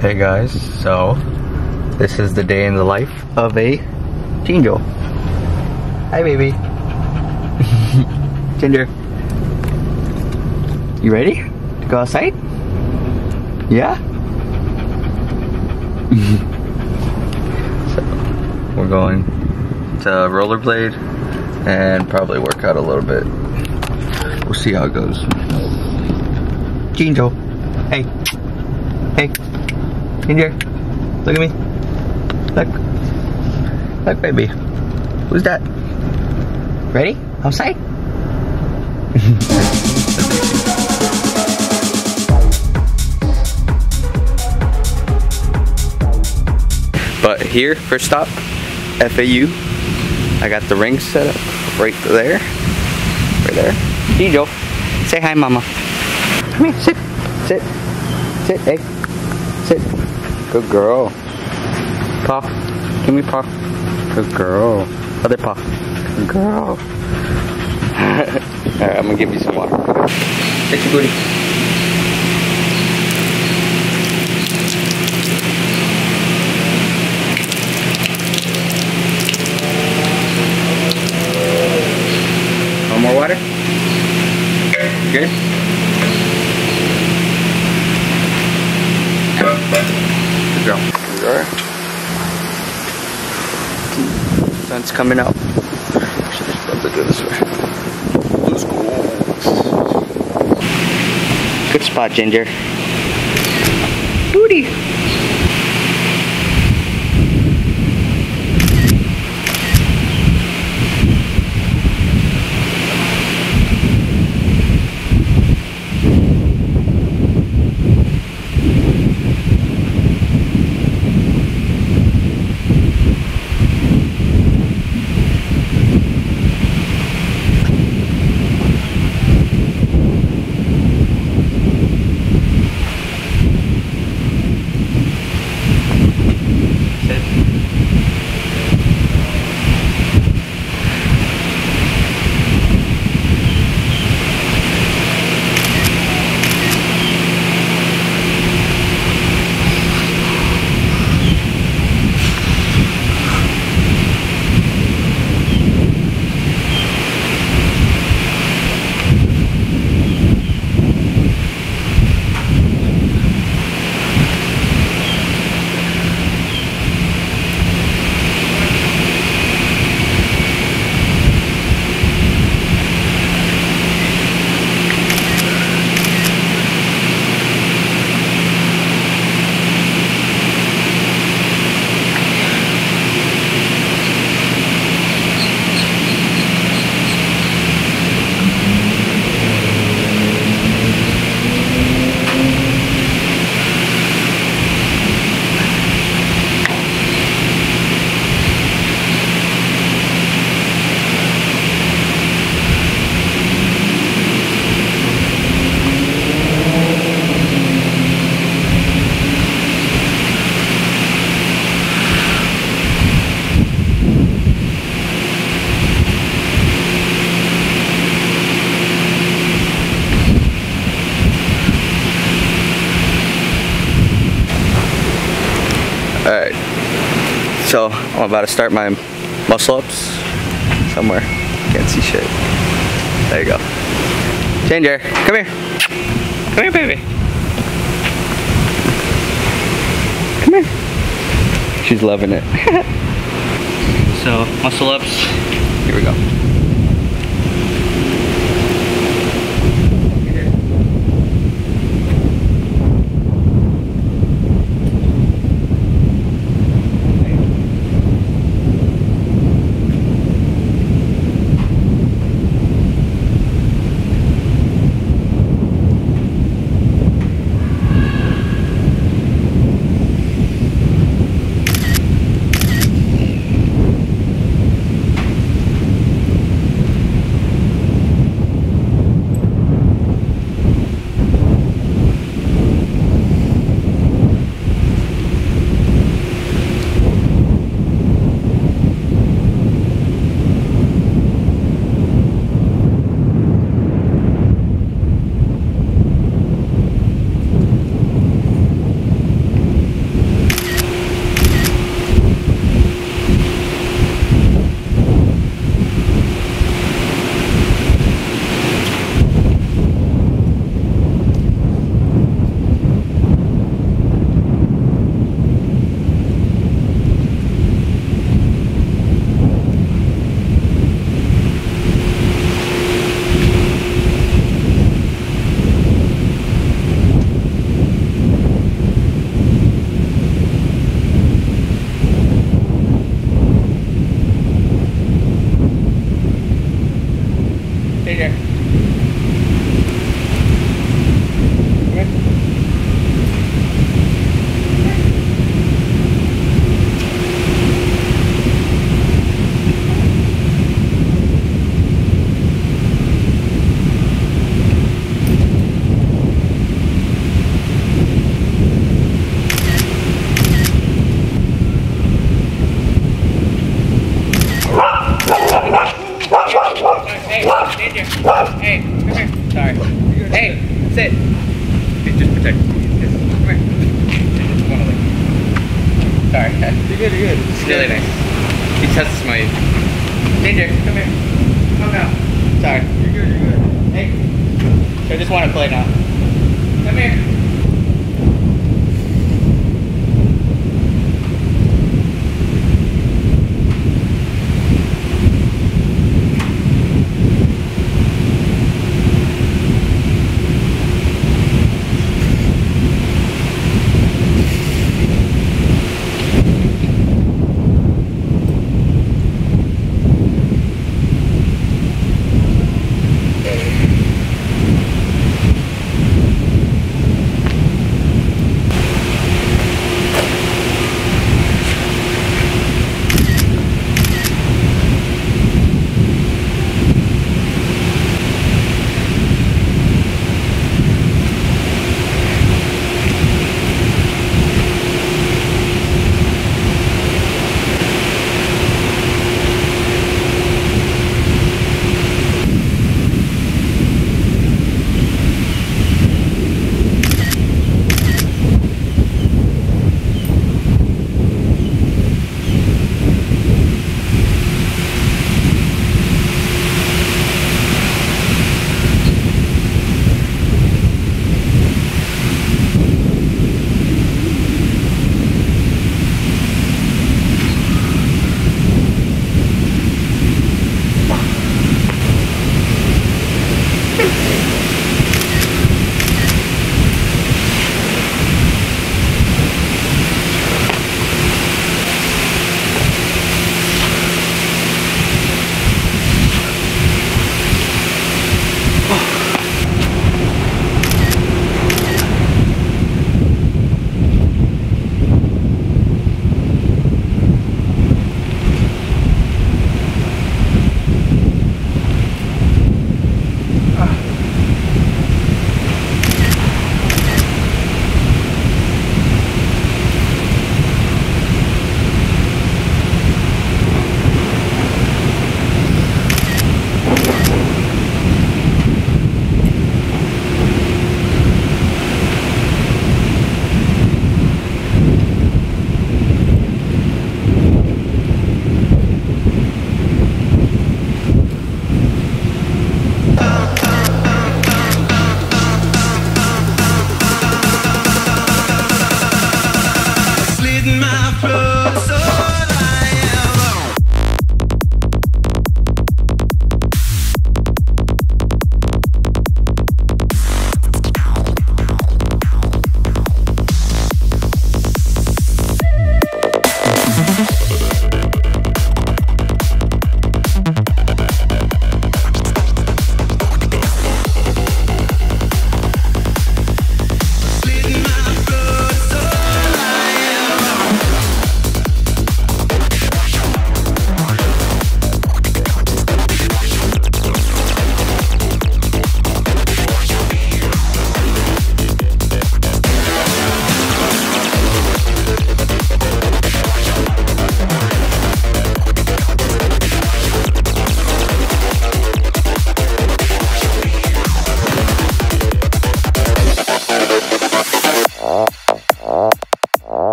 Hey guys, so this is the day in the life of a Ginger. Hi baby. Ginger. You ready to go outside? Yeah? so we're going to rollerblade and probably work out a little bit. We'll see how it goes. Ginger. Hey. Hey. Ginger. Look at me. Look. Look, baby. Who's that? Ready? Outside? but here, first stop, FAU. I got the ring set up right there. Right there. Gingo, say hi, mama. Come here, sit. Sit. Sit, hey. Good girl. Paw. Give me paw. Good girl. Other paw. Good girl. Alright, I'm gonna give you some water. Take your booty. Want more water? Good? Good girl. Good girl. Sun's coming up. Should just probably go this way. Let's go. Good spot, Ginger. Alright. So I'm about to start my muscle ups somewhere. Can't see shit. There you go. Ginger, come here. Come here, baby. Come here. She's loving it. so muscle ups. Here we go. ठीक है। Sorry. You're good, you're good. It's really nice. He tests my. Ginger, come here. Come now. Sorry. You're good, you're good. Hey. I just want to play now. Come here.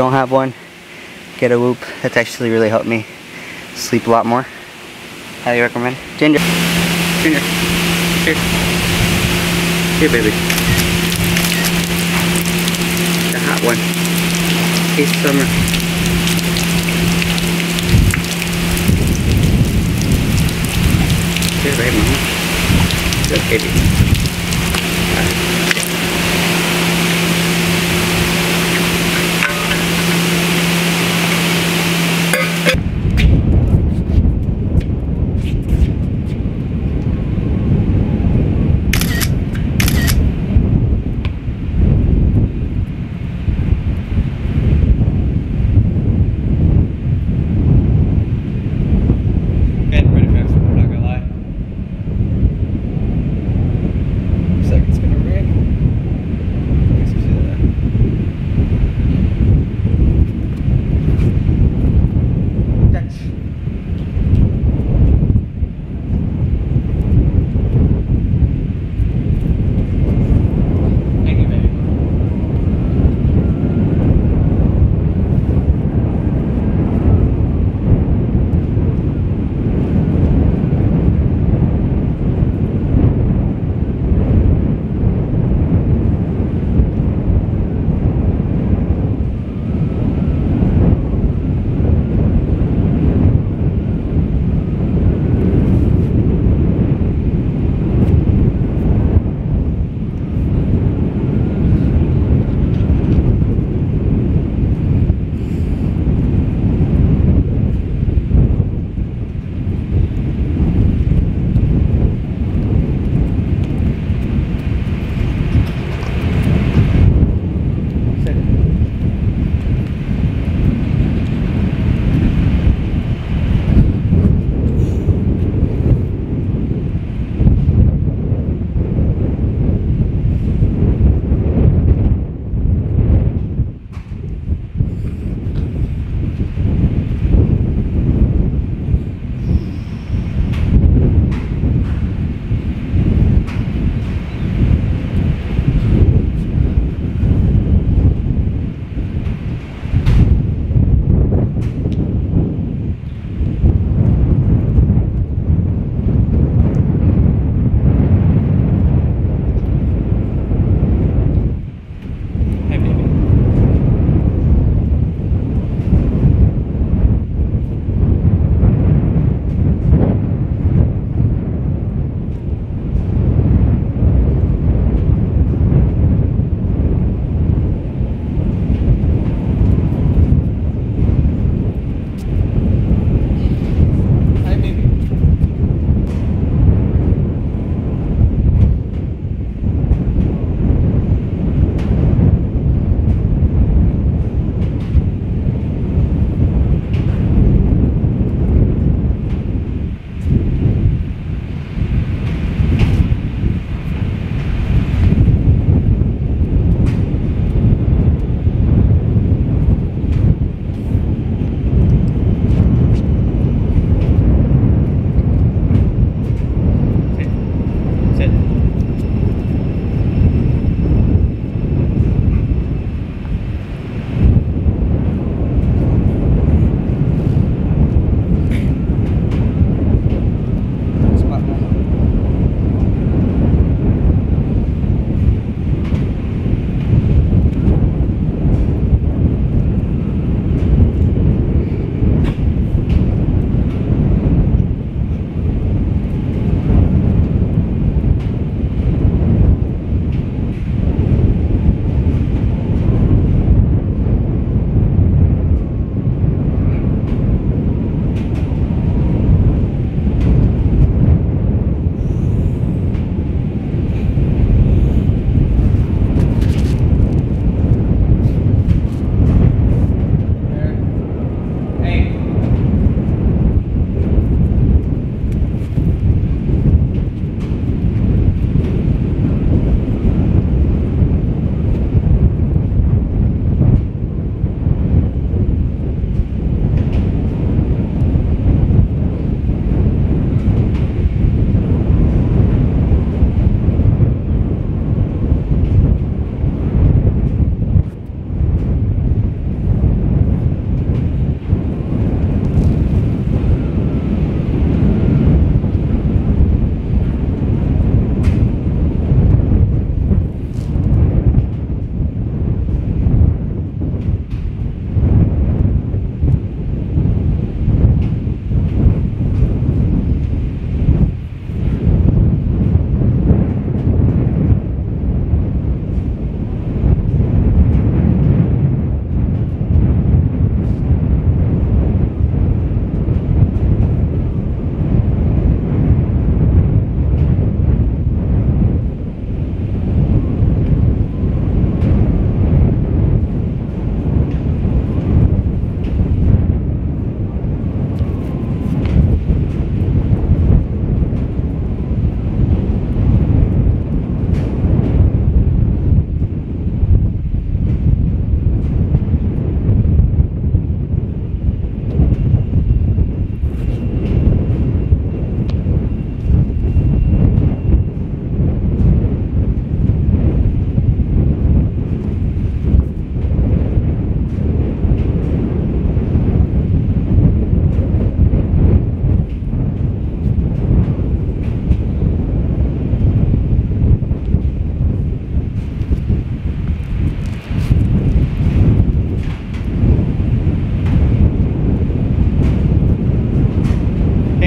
Don't have one, get a WHOOP. That's actually really helped me sleep a lot more. Highly recommend. Ginger. Ginger. Here. Here, baby. The hot one. Hey, Summer. Here, baby. Good baby.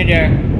later.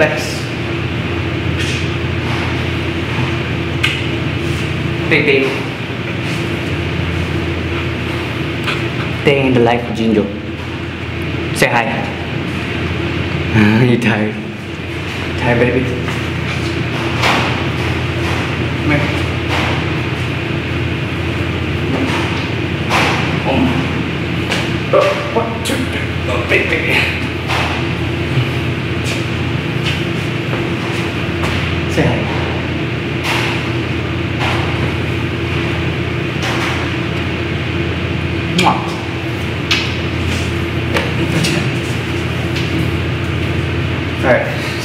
Flex. Big baby. Day in the life of Gingo. Say hi. Ah, you tired? Tired, baby? Come here. Oh, oh,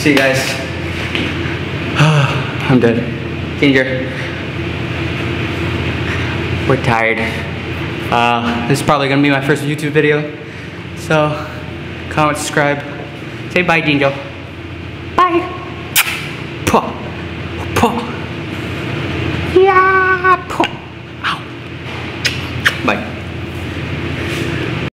see you guys. I'm dead. Ginger. We're tired. Uh, this is probably gonna be my first YouTube video. So, comment, subscribe. Say bye, Ginger.